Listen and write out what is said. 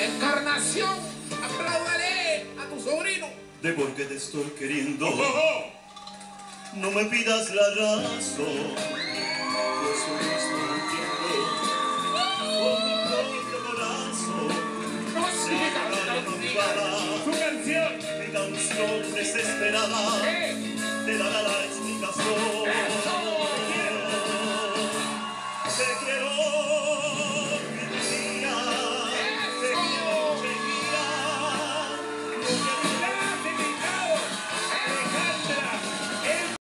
Encarnación, Apláudale a tu sobrino. De por qué te estoy queriendo. Oh, oh, oh. No me pidas la razón. Yo eso mismo no entiendo. Con mi propio corazón. No, Se sigue acaba cantando, mi Su canción. Mi canción desesperada. Eh. Te dará la explicación. Te